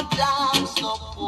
I'm so poor.